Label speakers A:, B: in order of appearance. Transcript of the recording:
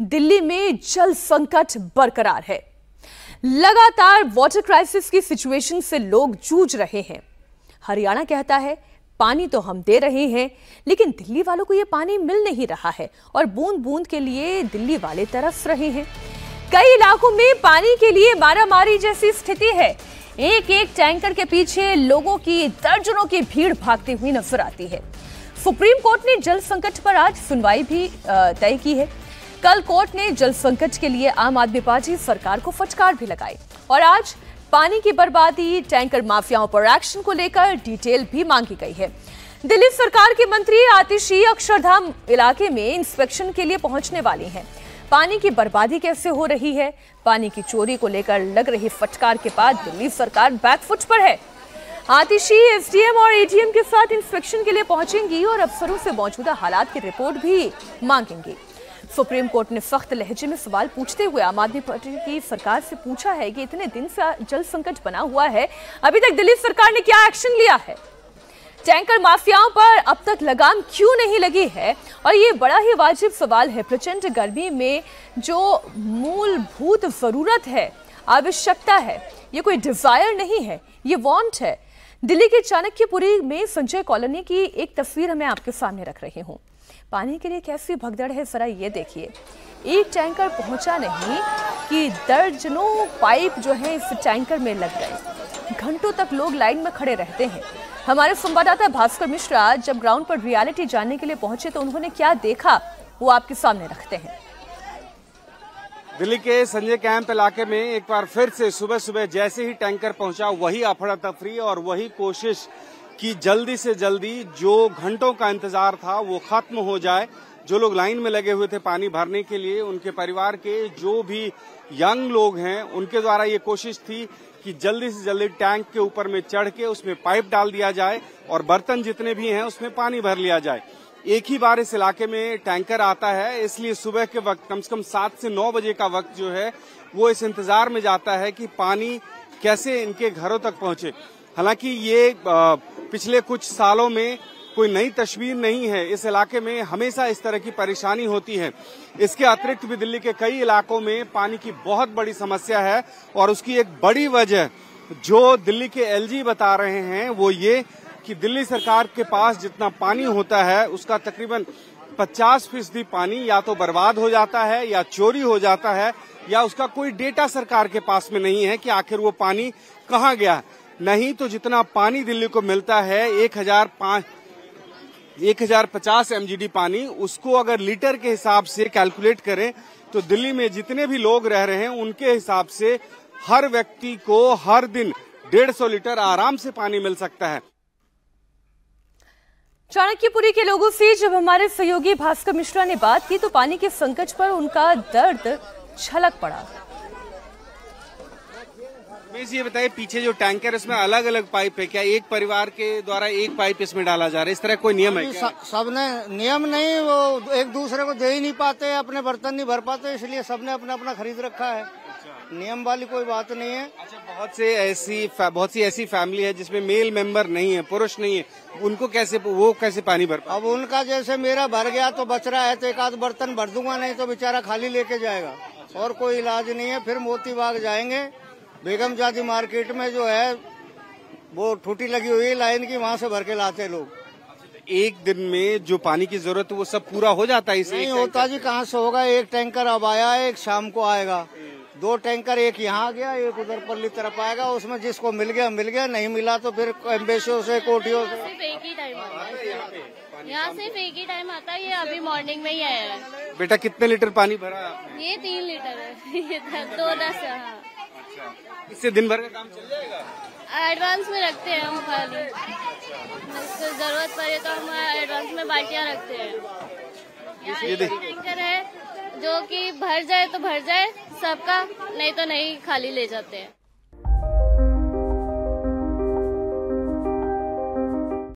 A: दिल्ली में जल संकट बरकरार है। लगातार वाटर क्राइसिस की सिचुएशन से लोग जूझ रहे हैं। हरियाणा कहता है, पानी तो हम दे रहे हैं, लेकिन दिल्ली वालों को यह पानी मिल नहीं रहा है और बूंद बूंद के लिए दिल्ली वाले तरस रहे हैं। कई इलाकों में पानी के लिए मारामारी जैसी स्थिति है। एक एक टैंकर के पीछे लोगों की, दर्जनों की भीड़ भागती हुई नज़र आती है। सुप्रीम कोर्ट ने जल संकट पर आज सुनवाई भी तय की है। कल कोर्ट ने जल संकट के लिए आम आदमी पार्टी सरकार को फटकार भी लगाई। और आज पानी की बर्बादी, टैंकर माफियाओं पर एक्शन को लेकर डिटेल भी मांगी गई है। दिल्ली सरकार के मंत्री आतिशी अक्षरधाम इलाके में इंस्पेक्शन के लिए पहुँचने वाली हैं। पानी की बर्बादी कैसे हो रही है? पानी की चोरी को लेकर लग रही फटकार के बाद दिल्ली सरकार बैकफुट पर है। आतिशी एसडीएम और एडीएम के साथ इंस्पेक्शन के लिए पहुंचेंगी और अफसरों से मौजूदा हालात की रिपोर्ट भी मांगेंगी। सुप्रीम कोर्ट ने सख्त लहजे में सवाल पूछते हुए आम आदमी पार्टी की सरकार से पूछा है कि इतने दिन से जल संकट बना हुआ है, अभी तक दिल्ली सरकार ने क्या एक्शन लिया है? टैंकर माफियाओं पर अब तक लगाम क्यों नहीं लगी है? और ये बड़ा ही वाजिब सवाल है। प्रचंड गर्मी में जो मूलभूत ज़रूरत है, आवश्यकता है, ये कोई डिज़ायर नहीं है, ये वांट है। दिल्ली के चाणक्यपुरी में संजय कॉलोनी की एक तस्वीर मैं आपके सामने रख रही हूँ। पानी के लिए कैसी भगदड़ है, जरा ये देखिए। एक टैंकर पहुँचा नहीं कि दर्जनों पाइप जो है इस टैंकर में लग गए। घंटों तक लोग लाइन में खड़े रहते हैं। हमारे संवाददाता भास्कर मिश्रा जब ग्राउंड पर रियलिटी जानने के लिए पहुँचे तो उन्होंने क्या देखा, वो आपके सामने रखते हैं।
B: दिल्ली के संजय कैंप इलाके में एक बार फिर से सुबह सुबह जैसे ही टैंकर पहुँचा, वही अफड़ा तफरी और वही कोशिश कि जल्दी से जल्दी जो घंटों का इंतज़ार था वो खत्म हो जाए। जो लोग लाइन में लगे हुए थे पानी भरने के लिए, उनके परिवार के जो भी यंग लोग हैं, उनके द्वारा ये कोशिश थी कि जल्दी से जल्दी टैंक के ऊपर में चढ़ के उसमें पाइप डाल दिया जाए और बर्तन जितने भी हैं उसमें पानी भर लिया जाए। एक ही बार इस इलाके में टैंकर आता है, इसलिए सुबह के वक्त, कम से कम सात से नौ बजे का वक्त जो है, वो इस इंतज़ार में जाता है कि पानी कैसे इनके घरों तक पहुँचे। हालाँकि ये पिछले कुछ सालों में कोई नई तस्वीर नहीं है। इस इलाके में हमेशा इस तरह की परेशानी होती है। इसके अतिरिक्त भी दिल्ली के कई इलाकों में पानी की बहुत बड़ी समस्या है और उसकी एक बड़ी वजह जो दिल्ली के एलजी बता रहे हैं, वो ये कि दिल्ली सरकार के पास जितना पानी होता है, उसका तकरीबन 50 फ़ीसदी पानी या तो बर्बाद हो जाता है या चोरी हो जाता है या उसका कोई डेटा सरकार के पास में नहीं है कि आखिर वो पानी कहाँ गया। नहीं तो जितना पानी दिल्ली को मिलता है, एक हज़ार पाँच, एक हज़ार पचास एमजीडी पानी, उसको अगर लीटर के हिसाब से कैलकुलेट करें तो दिल्ली में जितने भी लोग रह रहे हैं, उनके हिसाब से हर व्यक्ति को हर दिन डेढ़ सौ लीटर आराम से पानी मिल सकता है।
A: चाणक्यपुरी के लोगों से जब हमारे सहयोगी भास्कर मिश्रा ने बात की तो पानी के संकट पर उनका दर्द छलक पड़ा।
B: रमेश ये बताइए पीछे जो टैंकर इसमें अलग अलग पाइप है क्या? एक परिवार के द्वारा एक पाइप इसमें डाला जा रहा है? इस तरह कोई नियम है क्या?
C: सबने नियम नहीं वो एक दूसरे को दे ही नहीं पाते अपने बर्तन नहीं भर पाते इसलिए सबने अपना अपना खरीद रखा है। अच्छा। नियम वाली कोई बात नहीं है।
B: अच्छा बहुत से ऐसी बहुत सी ऐसी फैमिली है जिसमें मेल मेंबर नहीं है पुरुष नहीं है उनको कैसे वो कैसे पानी भर
C: अब उनका जैसे मेरा भर गया तो बच रहा है तो एक आध बर्तन भर दूँगा नहीं तो बेचारा खाली लेके जाएगा। और कोई इलाज नहीं है फिर मोती बाग जाएँगे बेगम जाति मार्केट में जो है वो ठूटी लगी हुई है लाइन की वहाँ से भर के लाते लोग।
B: एक दिन में जो पानी की ज़रूरत है वो सब पूरा हो जाता है
C: नहीं होता जी कहाँ से होगा? एक टैंकर अब आया है एक शाम को आएगा। दो टैंकर एक यहाँ आ गया एक उधर पल्ली तरफ़ आएगा उसमें जिसको मिल गया मिल गया नहीं मिला तो फिर एम्बेसियों से कोटियों से।
D: एक ही टाइम यहाँ सिर्फ़ एक ही टाइम आता है ये अभी मॉर्निंग में ही आया है।
B: बेटा कितने लीटर पानी भरा
D: ये तीन लीटर है। ये दो दस
B: इससे दिन भर का काम चल जाएगा?
D: एडवांस में रखते हैं हम खाली। ज़रूरत पड़े तो हम एडवांस में बाल्टियाँ रखते हैं। ये टैंकर है जो कि भर जाए तो भर जाए सबका नहीं तो नहीं खाली ले जाते हैं।